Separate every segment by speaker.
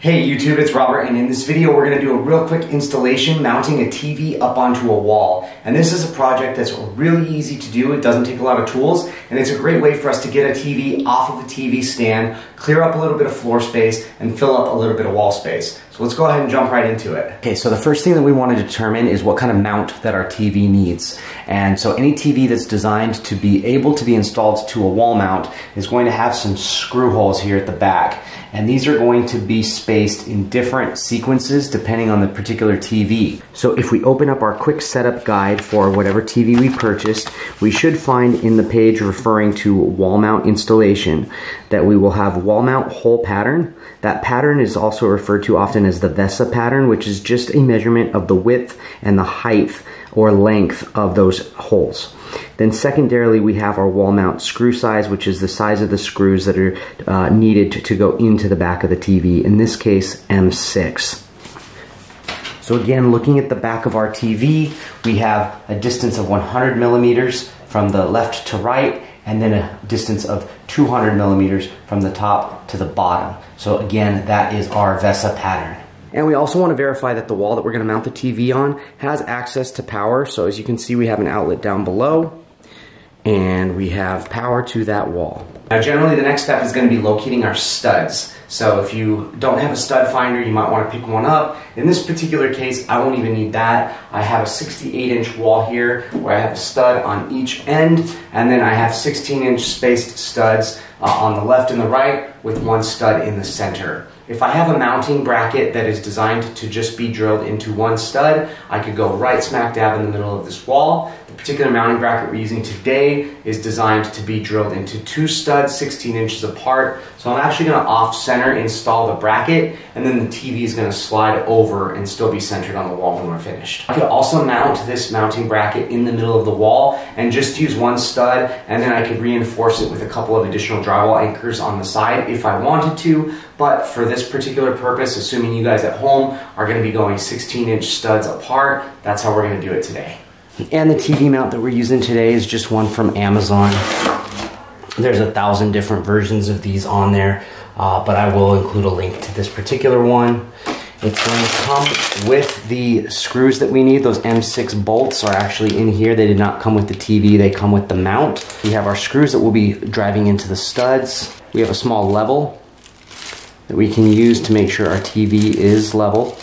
Speaker 1: Hey YouTube, it's Robert and in this video we're going to do a real quick installation mounting a TV up onto a wall. And this is a project that's really easy to do, it doesn't take a lot of tools, and it's a great way for us to get a TV off of a TV stand, clear up a little bit of floor space, and fill up a little bit of wall space. So let's go ahead and jump right into it. Okay, so the first thing that we want to determine is what kind of mount that our TV needs. And so any TV that's designed to be able to be installed to a wall mount is going to have some screw holes here at the back. And these are going to be spaced in different sequences depending on the particular TV. So if we open up our quick setup guide for whatever TV we purchased, we should find in the page referring to wall mount installation that we will have wall mount hole pattern. That pattern is also referred to often as the VESA pattern, which is just a measurement of the width and the height or length of those holes. Then secondarily, we have our wall mount screw size, which is the size of the screws that are uh, needed to, to go into the back of the TV. In this case, M6. So again, looking at the back of our TV, we have a distance of 100 millimeters from the left to right, and then a distance of 200 millimeters from the top to the bottom. So again, that is our VESA pattern. And we also want to verify that the wall that we're going to mount the TV on has access to power. So as you can see, we have an outlet down below and we have power to that wall. Now generally the next step is going to be locating our studs. So if you don't have a stud finder, you might want to pick one up. In this particular case, I won't even need that. I have a 68 inch wall here where I have a stud on each end and then I have 16 inch spaced studs uh, on the left and the right with one stud in the center. If I have a mounting bracket that is designed to just be drilled into one stud, I could go right smack dab in the middle of this wall. Particular mounting bracket we're using today is designed to be drilled into two studs 16 inches apart. So I'm actually gonna off center install the bracket and then the TV is gonna slide over and still be centered on the wall when we're finished. I could also mount this mounting bracket in the middle of the wall and just use one stud and then I could reinforce it with a couple of additional drywall anchors on the side if I wanted to. But for this particular purpose, assuming you guys at home are gonna be going 16 inch studs apart, that's how we're gonna do it today. And the TV mount that we're using today is just one from Amazon. There's a thousand different versions of these on there, uh, but I will include a link to this particular one. It's going to come with the screws that we need. Those M6 bolts are actually in here. They did not come with the TV, they come with the mount. We have our screws that we'll be driving into the studs. We have a small level that we can use to make sure our TV is level.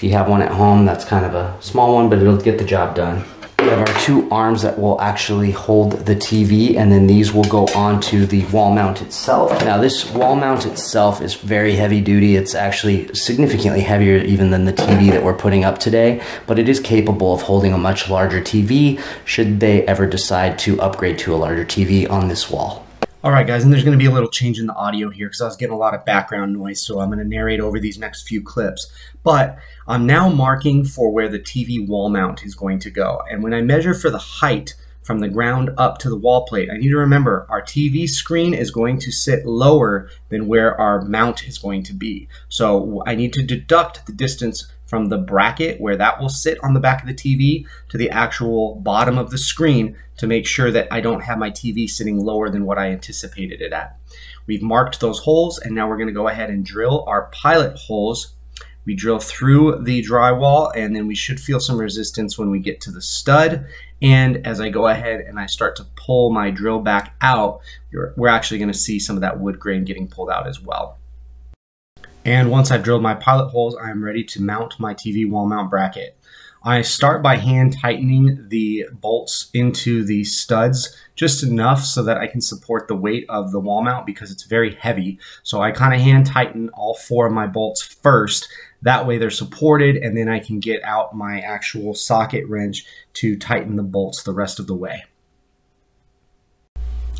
Speaker 1: If you have one at home, that's kind of a small one, but it'll get the job done. We have our two arms that will actually hold the TV and then these will go onto the wall mount itself. Now this wall mount itself is very heavy duty. It's actually significantly heavier even than the TV that we're putting up today, but it is capable of holding a much larger TV should they ever decide to upgrade to a larger TV on this wall.
Speaker 2: All right, guys, and there's going to be a little change in the audio here because I was getting a lot of background noise, so I'm going to narrate over these next few clips. But I'm now marking for where the TV wall mount is going to go. And when I measure for the height from the ground up to the wall plate, I need to remember our TV screen is going to sit lower than where our mount is going to be. So I need to deduct the distance from the bracket where that will sit on the back of the TV to the actual bottom of the screen to make sure that I don't have my TV sitting lower than what I anticipated it at. We've marked those holes and now we're gonna go ahead and drill our pilot holes. We drill through the drywall and then we should feel some resistance when we get to the stud. And as I go ahead and I start to pull my drill back out, we're actually gonna see some of that wood grain getting pulled out as well. And once I've drilled my pilot holes, I am ready to mount my TV wall mount bracket. I start by hand tightening the bolts into the studs just enough so that I can support the weight of the wall mount because it's very heavy. So I kind of hand tighten all four of my bolts first. That way they're supported and then I can get out my actual socket wrench to tighten the bolts the rest of the way.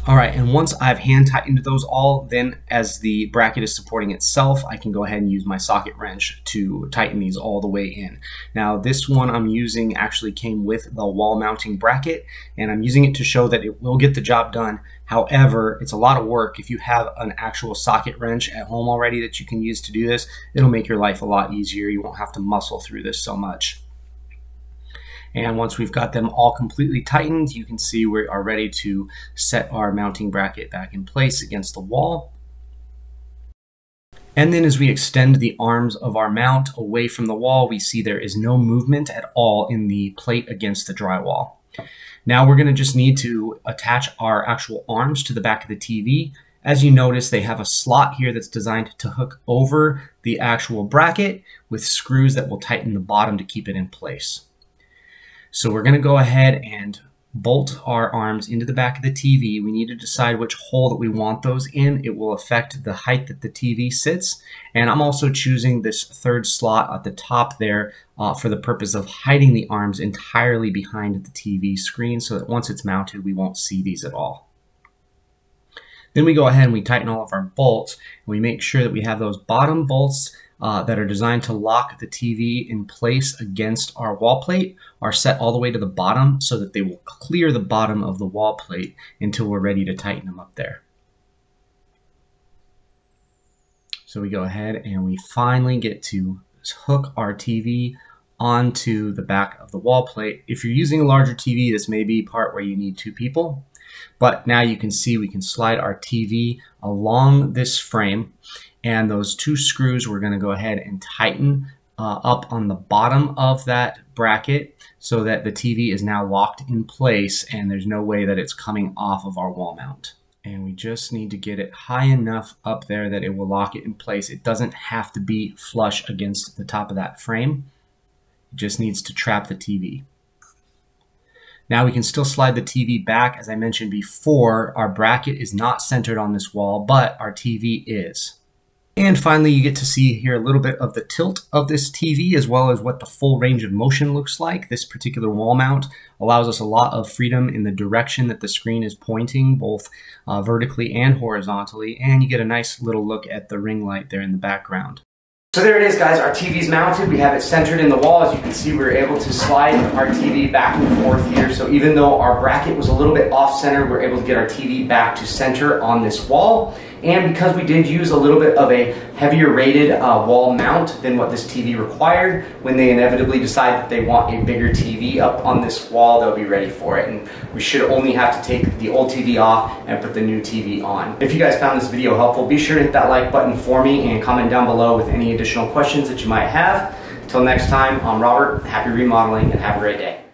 Speaker 2: All right, and once I've hand tightened those all, then as the bracket is supporting itself, I can go ahead and use my socket wrench to tighten these all the way in. Now this one I'm using actually came with the wall mounting bracket, and I'm using it to show that it will get the job done. However, it's a lot of work. If you have an actual socket wrench at home already that you can use to do this, it'll make your life a lot easier. You won't have to muscle through this so much. And once we've got them all completely tightened, you can see we are ready to set our mounting bracket back in place against the wall. And then as we extend the arms of our mount away from the wall, we see there is no movement at all in the plate against the drywall. Now we're going to just need to attach our actual arms to the back of the TV. As you notice, they have a slot here that's designed to hook over the actual bracket with screws that will tighten the bottom to keep it in place. So we're going to go ahead and bolt our arms into the back of the TV. We need to decide which hole that we want those in. It will affect the height that the TV sits. And I'm also choosing this third slot at the top there uh, for the purpose of hiding the arms entirely behind the TV screen so that once it's mounted, we won't see these at all. Then we go ahead and we tighten all of our bolts and we make sure that we have those bottom bolts uh, that are designed to lock the TV in place against our wall plate are set all the way to the bottom so that they will clear the bottom of the wall plate until we're ready to tighten them up there. So we go ahead and we finally get to hook our TV onto the back of the wall plate. If you're using a larger TV, this may be part where you need two people. But now you can see we can slide our TV along this frame and those two screws we're going to go ahead and tighten uh, up on the bottom of that bracket so that the TV is now locked in place and there's no way that it's coming off of our wall mount. And we just need to get it high enough up there that it will lock it in place. It doesn't have to be flush against the top of that frame. It just needs to trap the TV. Now we can still slide the TV back. As I mentioned before, our bracket is not centered on this wall, but our TV is. And finally, you get to see here a little bit of the tilt of this TV as well as what the full range of motion looks like. This particular wall mount allows us a lot of freedom in the direction that the screen is pointing, both uh, vertically and horizontally, and you get a nice little look at the ring light there in the background.
Speaker 1: So there it is guys, our TV's mounted, we have it centered in the wall. As you can see, we were able to slide our TV back and forth here. So even though our bracket was a little bit off center, we we're able to get our TV back to center on this wall. And because we did use a little bit of a heavier rated uh, wall mount than what this TV required, when they inevitably decide that they want a bigger TV up on this wall, they'll be ready for it. And we should only have to take the old TV off and put the new TV on. If you guys found this video helpful, be sure to hit that like button for me and comment down below with any additional questions that you might have. Until next time, I'm Robert. Happy remodeling and have a great day.